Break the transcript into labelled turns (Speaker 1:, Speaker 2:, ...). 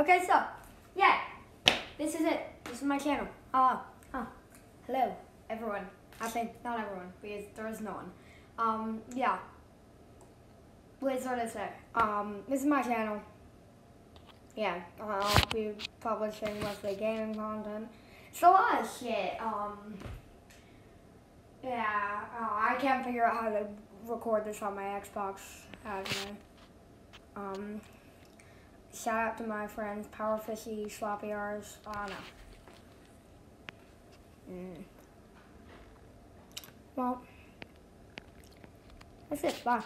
Speaker 1: Okay, so yeah, this is it. This is my channel. Uh, uh, hello everyone. I think not everyone because there is no one. Um, yeah. What sort of say? Um, this is my channel. Yeah, I'll be publishing mostly gaming content. It's a lot of shit. Um, yeah, uh, I can't figure out how to record this on my Xbox. I don't know. Um, shout out to my friends Powerfishy, Sloppy R's. I don't know. Mm. Well, that's it. Bye.